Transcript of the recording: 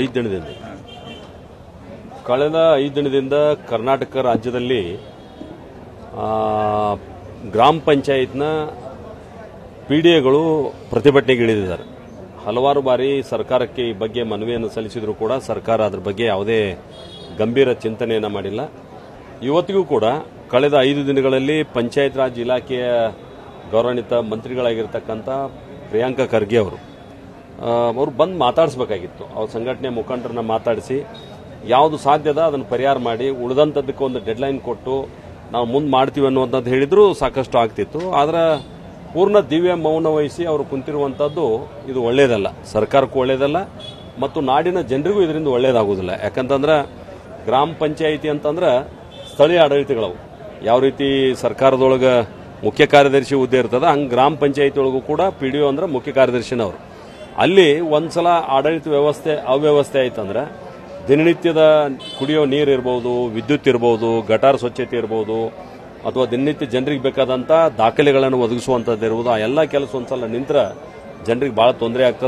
ಐದು ದಿನದಿಂದ. ಕಳೆದ ಐದು ದಿನದಿಂದ ಕರ್ನಾಟಕ ರಾಜ್ಯದಲ್ಲಿ ಗ್ರಾಮ ಪಂಚಾಯತ್ನ ಪಿ ಡಿ ಎಗಳು ಪ್ರತಿಭಟನೆಗಿಳಿದಿದ್ದಾರೆ. ಹಲವಾರು ಬಾರಿ ಸರ್ಕಾರಕ್ಕೆ ಈ ಬಗ್ಗೆ ಮನವಿಯನ್ನು ಸಲ್ಲಿಸಿದರೂ ಕೂಡ ಸರ್ಕಾರ ಅದರ ಬಗ್ಗೆ ಯಾವುದೇ ಗಂಭೀರ ಚಿಂತನೆಯನ್ನು ಮಾಡಿಲ್ಲ. ಇವತ್ತಿಗೂ ಕೂಡ ಕಳೆದ ಐದು ದಿನಗಳಲ್ಲಿ ಪಂಚಾಯತ್ ರಾಜ್ ಇಲಾಖೆಯ ಗೌರವಾನ್ವಿತ ಮಂತ್ರಿಗಳಾಗಿರ್ತಕ್ಕಂಥ ಪ್ರಿಯಾಂಕಾ ಖರ್ಗೆ ಅವರು ಅವ್ರು ಬಂದು ಮಾತಾಡಿಸ್ಬೇಕಾಗಿತ್ತು. ಅವ್ರ ಸಂಘಟನೆ ಮುಖಂಡರನ್ನ ಮಾತಾಡಿಸಿ, ಯಾವುದು ಸಾಧ್ಯದ ಅದನ್ನು ಪರಿಹಾರ ಮಾಡಿ ಉಳಿದಂಥದ್ದಕ್ಕೆ ಒಂದು ಡೆಡ್ಲೈನ್ ಕೊಟ್ಟು ನಾವು ಮುಂದೆ ಮಾಡ್ತೀವಿ ಅನ್ನುವಂಥದ್ದು ಹೇಳಿದ್ರು ಸಾಕಷ್ಟು ಆಗ್ತಿತ್ತು. ಆದರೆ ಪೂರ್ಣ ದಿವ್ಯ ಮೌನ ವಹಿಸಿ ಅವರು ಕುಂತಿರುವಂಥದ್ದು ಇದು ಒಳ್ಳೆಯದಲ್ಲ ಸರ್ಕಾರಕ್ಕೂ ಒಳ್ಳೆಯದಲ್ಲ ಮತ್ತು ನಾಡಿನ ಜನರಿಗೂ ಇದರಿಂದ ಒಳ್ಳೆಯದಾಗುವುದಿಲ್ಲ ಯಾಕಂತಂದ್ರೆ ಗ್ರಾಮ ಪಂಚಾಯಿತಿ ಅಂತಂದ್ರೆ ಸ್ಥಳೀಯ ಆಡಳಿತಗಳವು. ಯಾವ ರೀತಿ ಸರ್ಕಾರದೊಳಗೆ ಮುಖ್ಯ ಕಾರ್ಯದರ್ಶಿ ಹುದ್ದೆ ಇರ್ತದೆ, ಹಂಗೆ ಗ್ರಾಮ ಪಂಚಾಯಿತಿ ಒಳಗೂ ಕೂಡ ಪಿ ಡಿ ಒ ಅಂದ್ರೆ ಮುಖ್ಯ ಕಾರ್ಯದರ್ಶಿನವರು. ಅಲ್ಲಿ ಒಂದ್ಸಲ ಆಡಳಿತ ವ್ಯವಸ್ಥೆ ಅವ್ಯವಸ್ಥೆ ಆಯ್ತಂದ್ರೆ ದಿನನಿತ್ಯದ ಕುಡಿಯೋ ನೀರು ಇರ್ಬೋದು, ವಿದ್ಯುತ್ ಇರ್ಬೋದು, ಗಟಾರ ಸ್ವಚ್ಛತೆ ಇರ್ಬೋದು, ಅಥವಾ ದಿನನಿತ್ಯ ಜನರಿಗೆ ಬೇಕಾದಂಥ ದಾಖಲೆಗಳನ್ನು ಒದಗಿಸುವಂಥದ್ದು ಇರ್ಬೋದು ಆ ಎಲ್ಲ ಕೆಲಸ ಒಂದ್ಸಲ ನಿಂತ್ರ ಜನರಿಗೆ ಭಾಳ ತೊಂದರೆ ಆಗ್ತದೆ.